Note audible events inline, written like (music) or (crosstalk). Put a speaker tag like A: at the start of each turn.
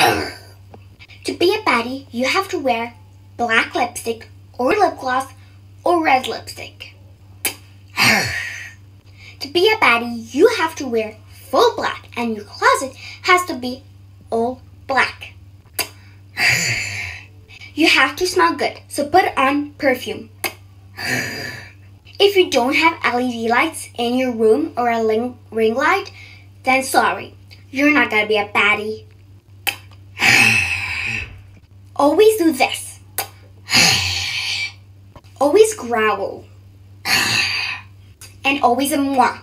A: (clears throat) to be a baddie, you have to wear black lipstick or lip gloss or red lipstick. (clears throat) to be a baddie, you have to wear full black and your closet has to be all black. (clears throat) You have to smell good, so put on perfume. If you don't have LED lights in your room or a ring, light, then sorry, you're not gonna be a baddie. Always do this. (sighs) Always growl. (sighs) And always a mwah.